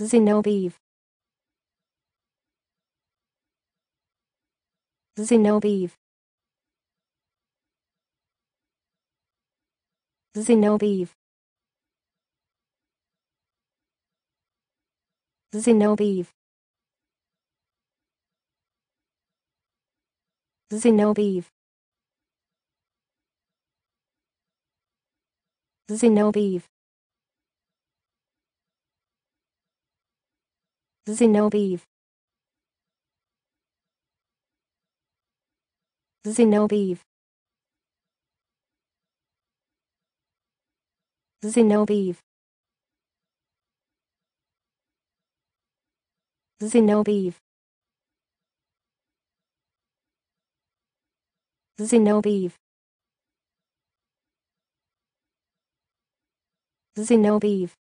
Zinoviev. Zinoviev. Zinoviev. Zinoviev. Zinoviev. Zinoviev. Zinoviev. Zinoviev. Zinoviev. Zinoviev. Zinoviev. Zinoviev.